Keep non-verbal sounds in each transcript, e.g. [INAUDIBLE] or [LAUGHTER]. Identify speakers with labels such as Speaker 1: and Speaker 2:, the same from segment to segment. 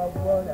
Speaker 1: Lord,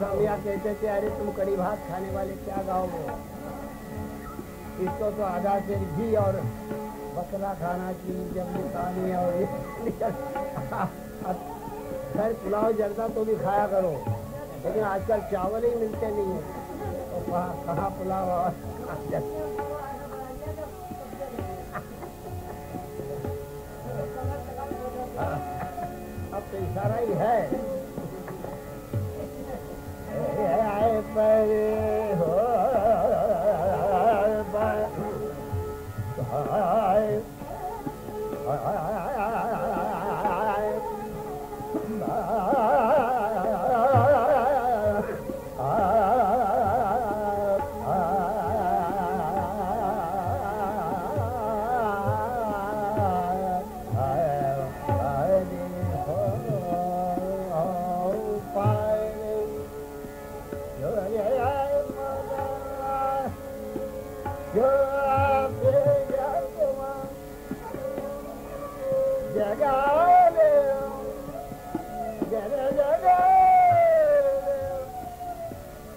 Speaker 1: Bolen, कहते थे अरे तुम कड़ी भात खाने वाले क्या गाओगे इसको तो आधा से घी और बकरा खाना की जब निकाली और घर पुलाव जलता तो भी खाया करो लेकिन आजकल चावल ही मिलते नहीं है। तो कहाँ पुलाव और अब तो इशारा ही है।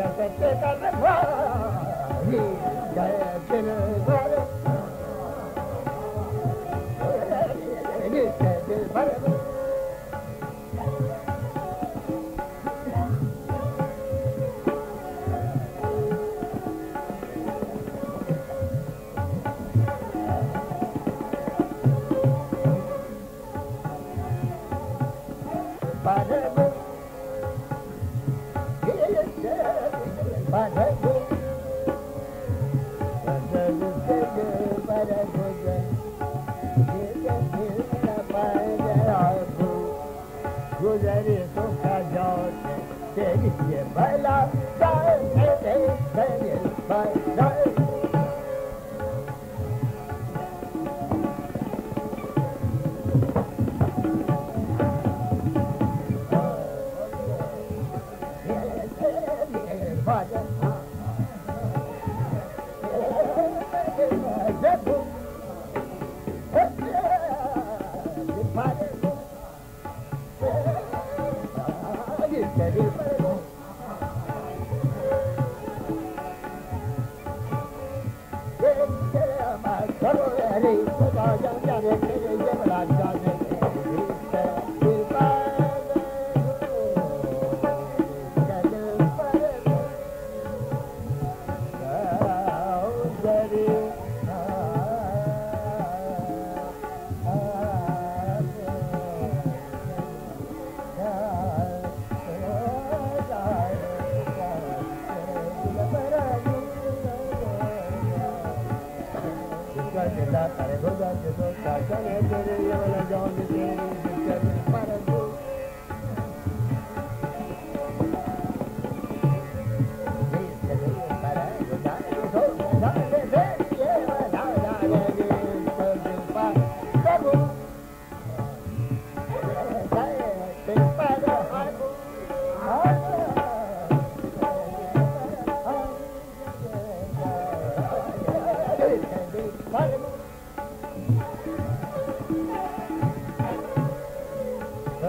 Speaker 1: जय जय जय जय जय जय जय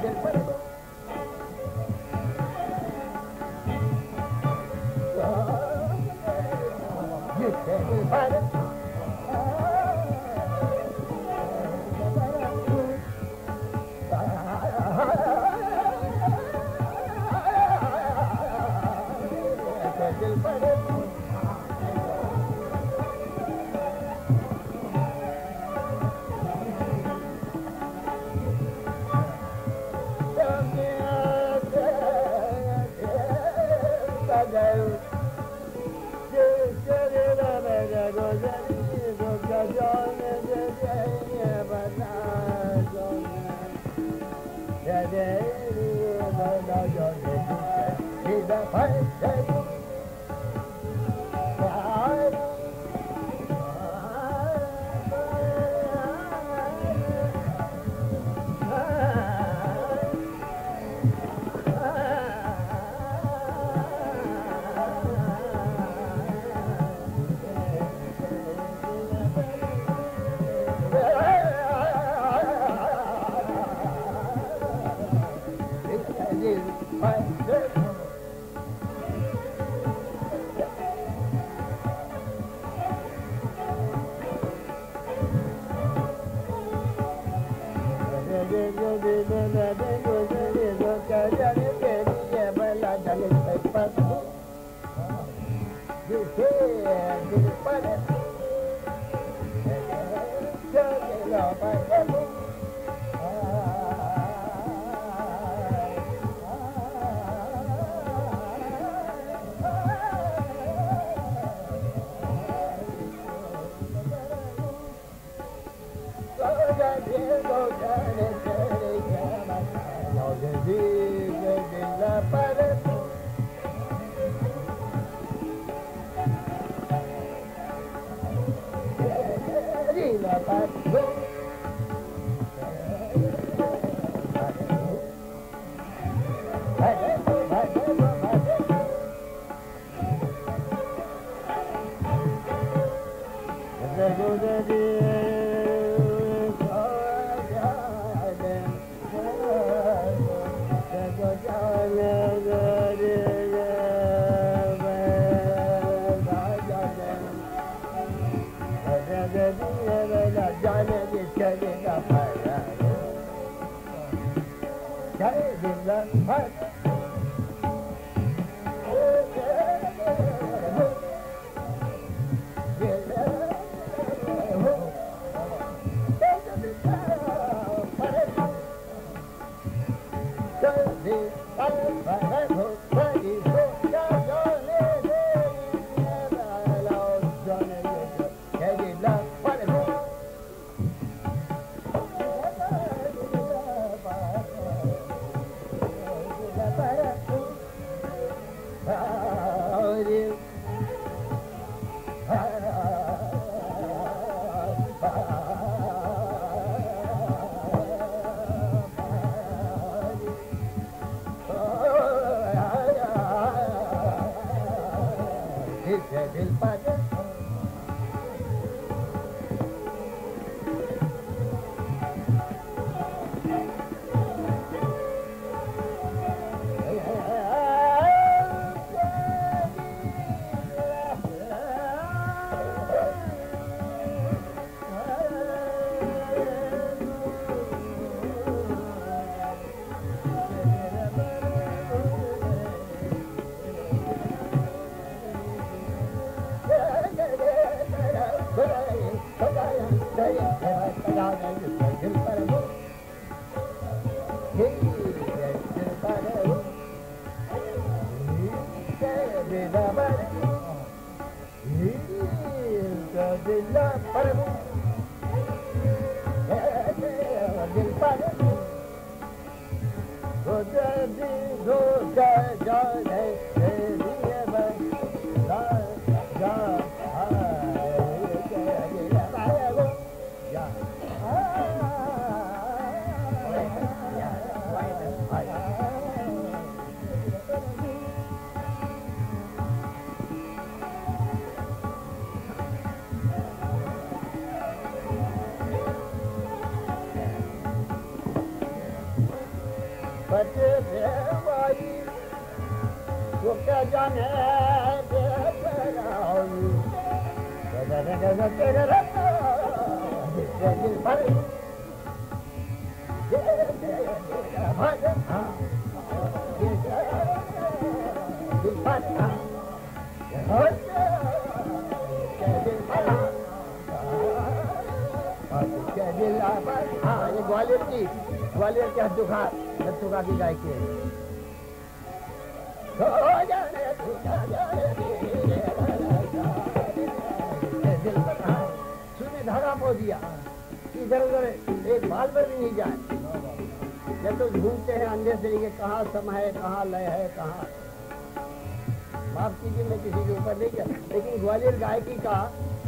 Speaker 1: Good. Good.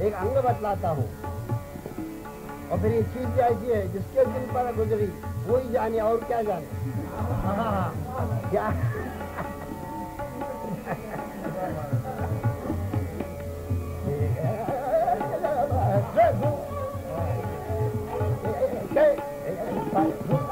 Speaker 1: एक अंग बतलाता हूँ। और फिर ये चीज़ ऐसी है जिसके दिल पर गुजरी वो ही जाने और क्या जाने। क्या? [LAUGHS] [LAUGHS] Bye.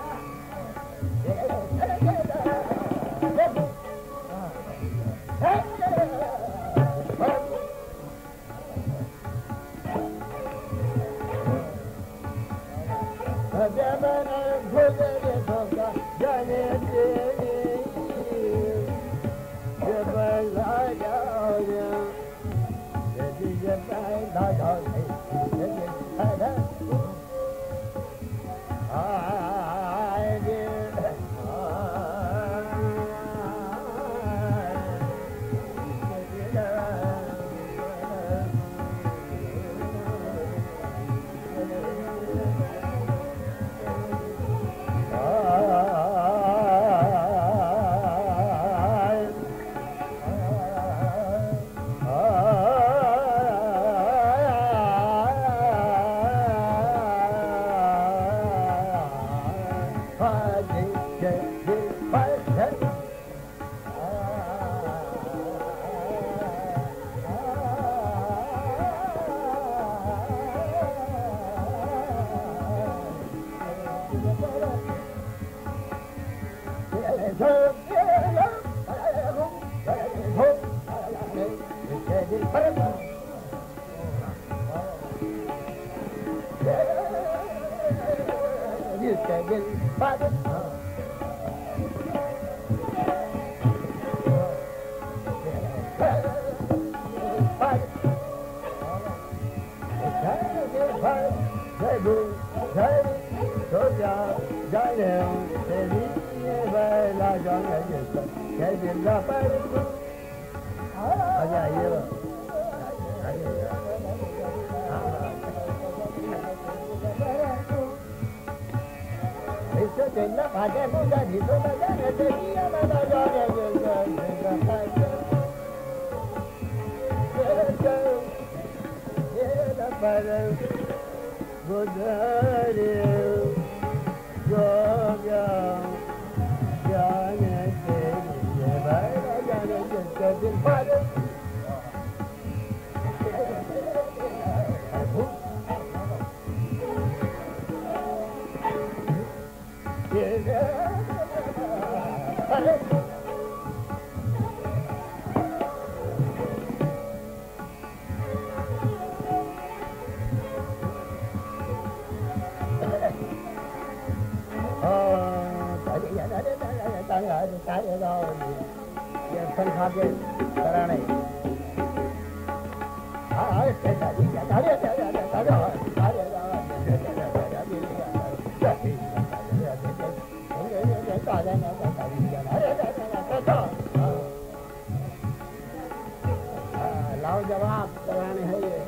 Speaker 1: खा के कराने लाओ जवाब कराने है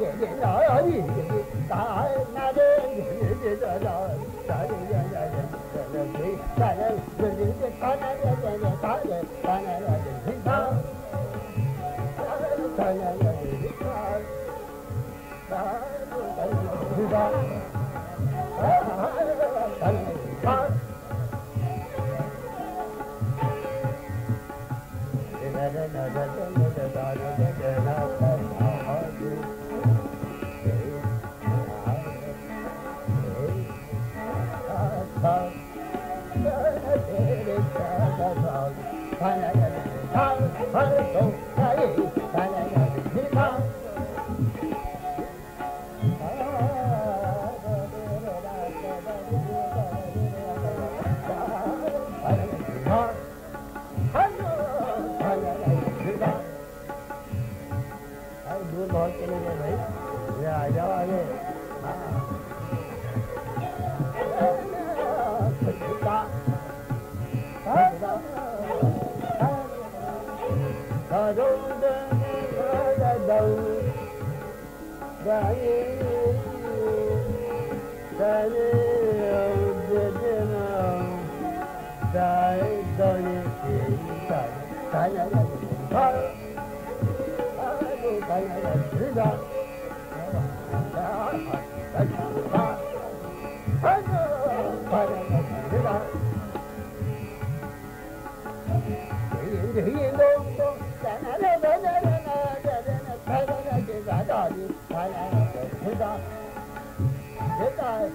Speaker 1: Dễ 对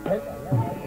Speaker 1: Thank you.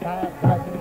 Speaker 1: Gracias.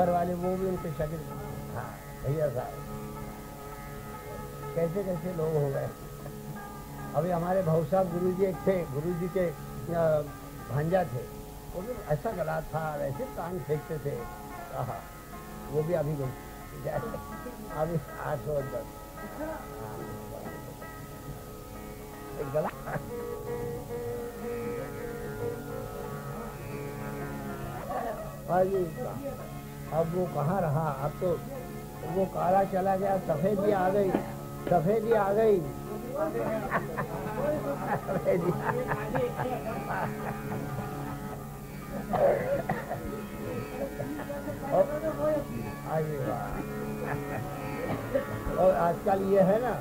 Speaker 1: Alwar वाले, वो भी उनके शकील हाँ। भैया साहब। कैसे कैसे लोग हो गए? अभी हमारे भाऊ साहब गुरु जी एक थे गुरु जी के भांजा थे। वो भी ऐसा गला था वैसे कान फेंकते थे। हाँ वो भी अभी [LAUGHS] अभी आठ सौ दस एक गला। [LAUGHS] अब वो कहाँ रहा? अब तो वो काला चला गया सफेदी आ गई सफेदी आ गई। और आजकल ये है ना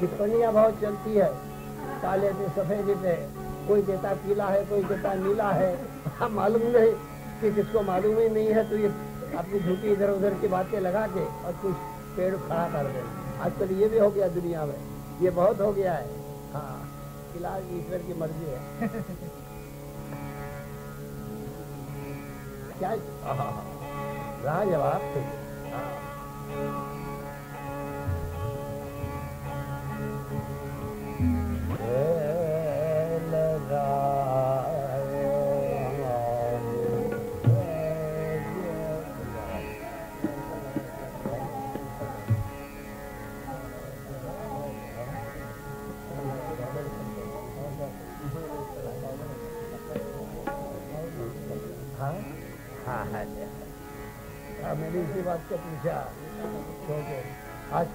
Speaker 1: टिप्पणियाँ बहुत चलती है। काले पे सफ़ेद पे कोई देता पीला है कोई देता नीला है। हाँ, मालूम नहीं कि किसको मालूम ही नहीं है तो ये अपनी झूठी इधर उधर की बातें लगा के और कुछ पेड़ खड़ा कर दे। आजकल ये भी हो गया दुनिया में। ये बहुत हो गया है। हाँ इलाज ईश्वर की मर्ज़ी है। [LAUGHS] क्या हाँ, हाँ, हाँ। रहा जवाब थे हाँ।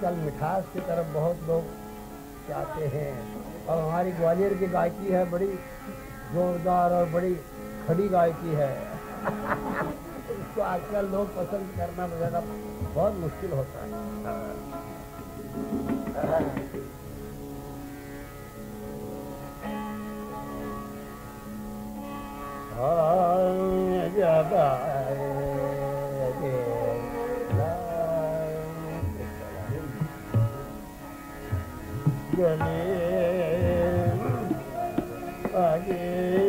Speaker 1: आजकल मिठास की तरफ़ बहुत लोग जाते हैं। और हमारी ग्वालियर की गायकी है बड़ी जोरदार और बड़ी खड़ी गायकी है। इसको आजकल लोग पसंद करना वगैरह बहुत मुश्किल होता है। हाँ। हाँ, गले आगे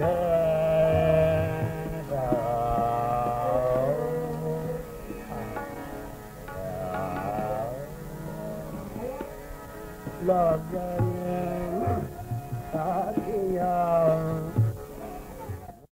Speaker 1: Yeah.